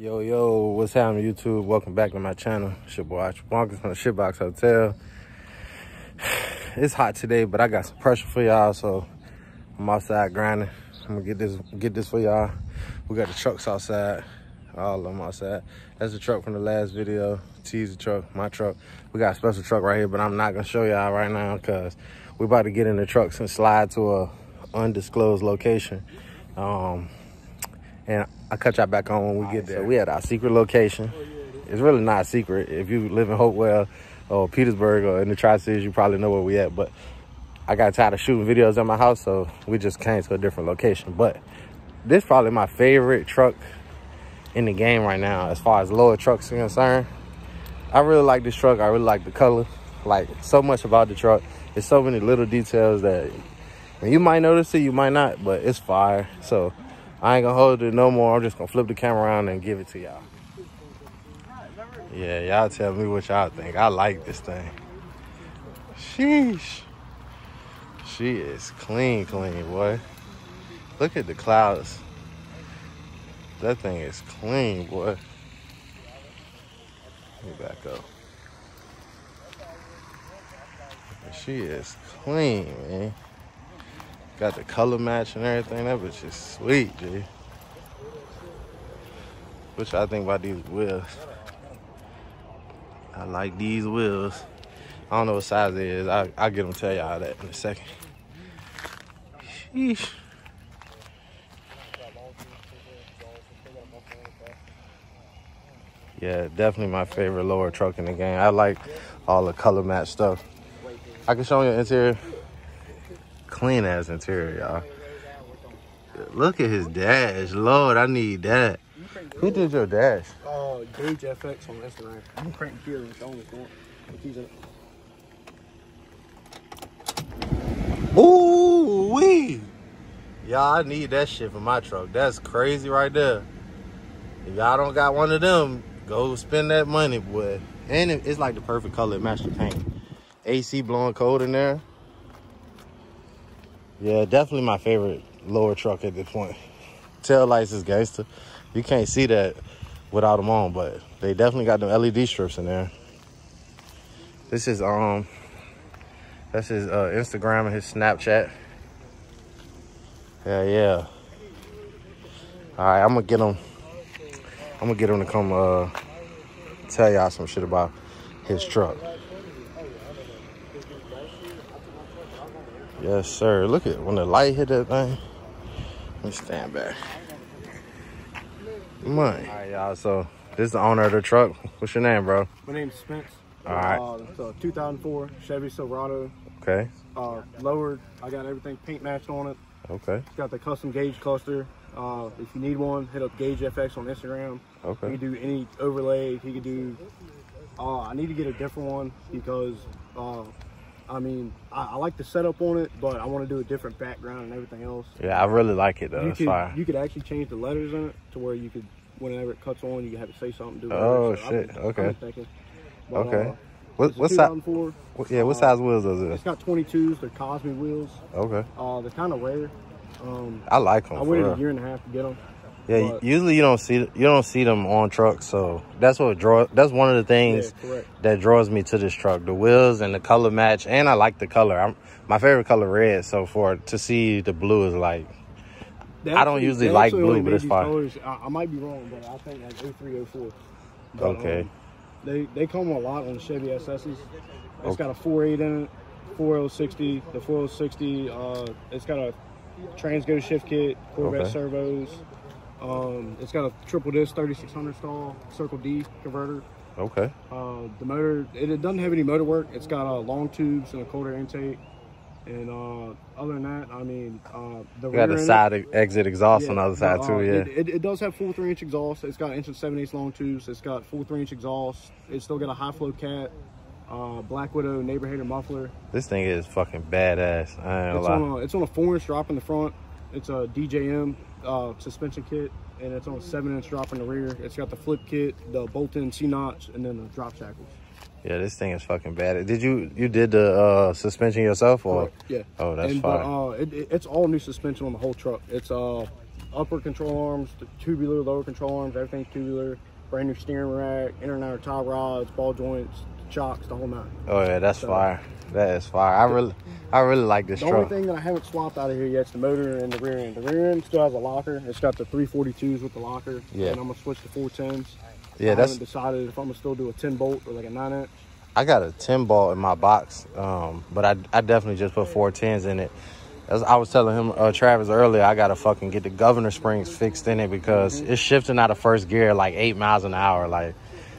Yo, yo, what's happening, YouTube? Welcome back to my channel. It's your boy, from the Shitbox Hotel. It's hot today, but I got some pressure for y'all, so I'm outside grinding. I'm gonna get this get this for y'all. We got the trucks outside, all of them outside. That's the truck from the last video. The truck, my truck. We got a special truck right here, but I'm not gonna show y'all right now because we're about to get in the trucks and slide to a undisclosed location. Um, and I'll cut y'all back on when we get there. So we at our secret location. It's really not a secret. If you live in Hopewell or Petersburg or in the Tri-Cities, you probably know where we at. But I got tired of shooting videos at my house, so we just came to a different location. But this probably my favorite truck in the game right now as far as lower trucks are concerned. I really like this truck. I really like the color. Like so much about the truck. There's so many little details that you might notice it, you might not, but it's fire. So I ain't gonna hold it no more. I'm just gonna flip the camera around and give it to y'all. Yeah, y'all tell me what y'all think. I like this thing. Sheesh. She is clean, clean, boy. Look at the clouds. That thing is clean, boy. Let me back up. She is clean, man. Got the color match and everything. That bitch is sweet, G. Which y'all think about these wheels? I like these wheels. I don't know what size it is. I, I'll get them tell y'all that in a second. Sheesh. Yeah, definitely my favorite lower truck in the game. I like all the color match stuff. I can show you the interior clean ass interior, y'all. Look at his dash. Lord, I need that. Who did your dash? Uh, Gage FX on Instagram. I'm cranking here and showing it. Ooh wee. Y'all, I need that shit for my truck. That's crazy right there. If y'all don't got one of them, go spend that money, boy. And it's like the perfect color. It match the paint. AC blowing cold in there. Yeah, definitely my favorite lower truck at this point. Tail lights is gangster. You can't see that without them on, but they definitely got them LED strips in there. This is um, that's his uh, Instagram and his Snapchat. Yeah, yeah. All right, I'm gonna get him. I'm gonna get him to come uh, tell y'all some shit about his truck. Yes, sir. Look at when the light hit that thing. Let me stand back. Money. All right, y'all. So this is the owner of the truck. What's your name, bro? My name's Spence. All right. Uh, it's a 2004 Chevy Silverado. Okay. Uh, lowered. I got everything paint matched on it. Okay. It's got the custom gauge cluster. Uh, if you need one, hit up Gage FX on Instagram. Okay. You can do any overlay. He can do. Uh, I need to get a different one because uh, I mean, I, I, like the setup on it, but I want to do a different background and everything else. Yeah, I really like it though. You could. You could actually change the letters in it to where you could, whenever it cuts on, you have to say something. Do oh so shit! Okay. But, okay. Uh, what what size? Yeah, what size wheels is it? It's got 22s. They're Cosme wheels. Okay. Uh, they're kind of rare. Um, I like them. I waited a year and a half to get them. Yeah, but, usually you don't see you don't see them on trucks, so that's what draw. That's one of the things yeah, that draws me to this truck: the wheels and the color match, and I like the color. I'm my favorite color red, so for to see the blue is like. I don't usually like blue, but it's fine. Colors, I, I, might be wrong, but I think like 0304. But, okay. Um, they they come a lot on the Chevy SS's. It's okay. got a 4.8 in it, 4060. The 4060, uh, it's got a transgo shift kit, Corvette okay. servos. Um, it's got a triple disc 3600 stall Circle D converter. Okay. Uh, the motor, it, it, doesn't have any motor work. It's got uh, long tubes and a cold air intake. And uh, other than that, I mean, uh, the you got a side it, exit exhaust yeah, on the other side too. Uh, yeah, it, it, it, does have full three inch exhaust. It's got inch and seven eighths long tubes. It's got full three inch exhaust. It's still got a high flow cat, uh, Black Widow neighbor hater muffler. This thing is fucking badass. I ain't it's lie. on a it's on a four inch drop in the front. It's a DJM uh, suspension kit and it's on a seven inch drop in the rear. It's got the flip kit, the bolt-in C-notch, and then the drop shackles. Yeah, this thing is fucking bad. Did you you did the uh, suspension yourself or? Yeah. Oh, that's and, fine. But, uh, it, it, it's all new suspension on the whole truck. It's uh upper control arms, the tubular, lower control arms, everything's tubular. Brand new steering rack, inner and outer tie rods, ball joints, shocks, the whole nine. Oh yeah, that's so, fire. That is fire. I really, I really like this the truck. The only thing that I haven't swapped out of here yet is the motor and the rear end. The rear end still has a locker. It's got the 342s with the locker. Yeah. And I'm gonna switch to 410s. Yeah, I that's. haven't decided if I'm gonna still do a 10 bolt or like a nine inch. I got a 10 bolt in my box, um, but I, I definitely just put four tens in it. As I was telling him, uh, Travis earlier, I gotta fucking get the governor springs fixed in it because mm-hmm. it's shifting out of first gear like eight miles an hour. Like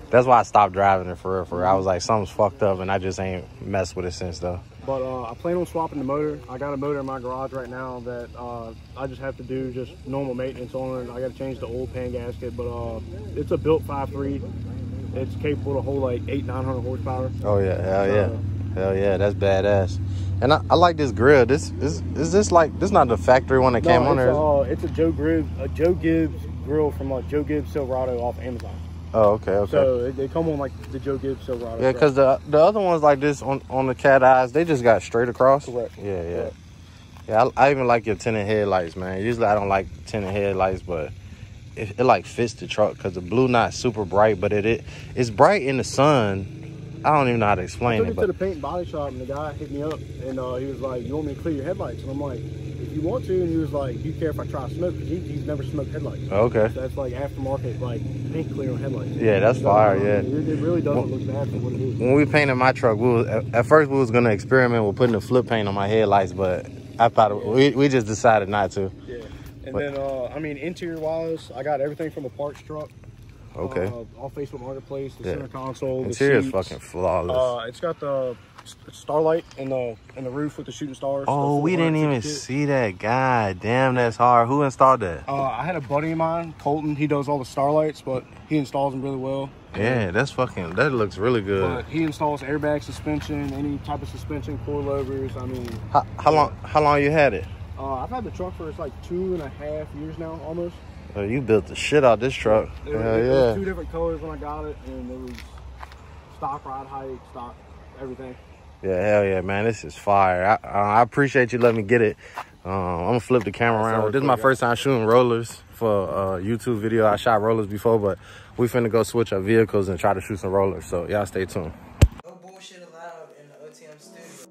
that's why I stopped driving it for real. For real. I was like, something's fucked up, and I just ain't messed with it since though. But uh, I plan on swapping the motor. I got a motor in my garage right now that uh, I just have to do just normal maintenance on it. I got to change the oil pan gasket, but uh, it's a built 5.3. It's capable to hold like eight, 900 horsepower. Oh yeah, hell yeah, hell yeah, that's badass. And I, I, like this grill. This is is this like this not the factory one that no, came on there? Uh, it's a Joe Gibbs a Joe Gibbs grill from like Joe Gibbs Silverado off Amazon. Oh, okay, okay. So they come on like the Joe Gibbs Silverado. Yeah, because the the other ones like this on on the cat eyes, they just got straight across. Correct. Yeah, yeah. Correct. Yeah, I, I, even like your tinted headlights, man. Usually I don't like tinted headlights, but it, it like fits the truck because the blue not super bright, but it, it it's bright in the sun I don't even know how to explain I took it. it to the paint and body shop, and the guy hit me up, and uh, he was like, "You want me to clear your headlights?" And I'm like, "If you want to," and he was like, "Do you care if I try to smoke?" He, he's never smoked headlights. Okay. So that's like aftermarket, like paint clear on headlights. Yeah, that's so, fire. Um, yeah. It, it, really doesn't look bad for what it is. When we painted my truck, we was, at first we was gonna experiment with putting the flip paint on my headlights, but I thought yeah. we we just decided not to. Yeah. And but, then, uh, I mean, interior wise, I got everything from a parts truck. Okay. Uh, all Facebook Marketplace, the yeah. center console, Interior the is fucking flawless. Uh, it's got the starlight in the in the roof with the shooting stars. Oh, we didn't even see that. God damn, that's hard. Who installed that? Uh, I had a buddy of mine, Colton. He does all the starlights, but he installs them really well. Yeah, that's fucking. That looks really good. But he installs airbag suspension, any type of suspension, coilovers. I mean, how, how long? How long you had it? Uh, I've had the truck for it's like two and a half years now, almost. Oh, you built the shit out this truck. There, Hell there, yeah. There two different colors when I got it, and it was stock ride height, stock everything. Yeah, hell yeah, man. This is fire. I, uh, I appreciate you letting me get it. Uh, um, I'm gonna flip the camera around. This is my first time shooting rollers for a YouTube video. I shot rollers before, but we finna go switch our vehicles and try to shoot some rollers. So y'all stay tuned. No bullshit allowed in the OTM studio.